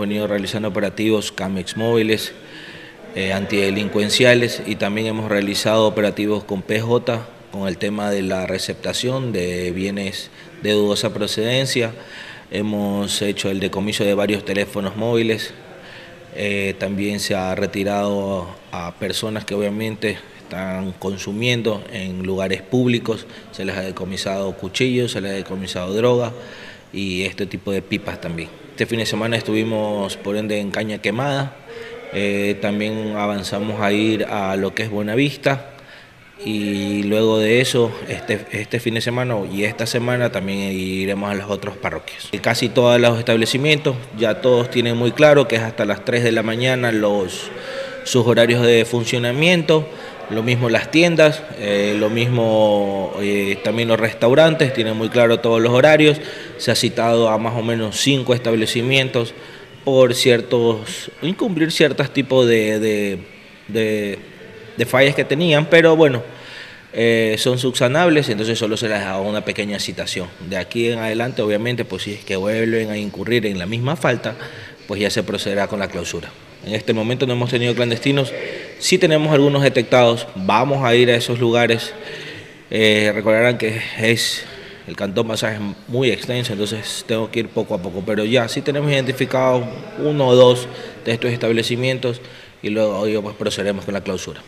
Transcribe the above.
venido realizando operativos CAMEX móviles, eh, antidelincuenciales y también hemos realizado operativos con PJ con el tema de la receptación de bienes de dudosa procedencia. Hemos hecho el decomiso de varios teléfonos móviles. Eh, también se ha retirado a personas que obviamente están consumiendo en lugares públicos. Se les ha decomisado cuchillos, se les ha decomisado droga y este tipo de pipas también. Este fin de semana estuvimos por ende en Caña Quemada. Eh, también avanzamos a ir a lo que es Buenavista, y luego de eso, este, este fin de semana y esta semana también iremos a las otras parroquias. Casi todos los establecimientos ya todos tienen muy claro que es hasta las 3 de la mañana los, sus horarios de funcionamiento, lo mismo las tiendas, eh, lo mismo eh, también los restaurantes, tienen muy claro todos los horarios, se ha citado a más o menos cinco establecimientos por ciertos, incumplir ciertos tipos de de fallas que tenían, pero bueno, eh, son subsanables, entonces solo se les da una pequeña citación. De aquí en adelante, obviamente, pues si es que vuelven a incurrir en la misma falta, pues ya se procederá con la clausura. En este momento no hemos tenido clandestinos, sí tenemos algunos detectados, vamos a ir a esos lugares. Eh, recordarán que es el cantón Masaje muy extenso, entonces tengo que ir poco a poco, pero ya sí tenemos identificados uno o dos de estos establecimientos y luego pues procederemos con la clausura.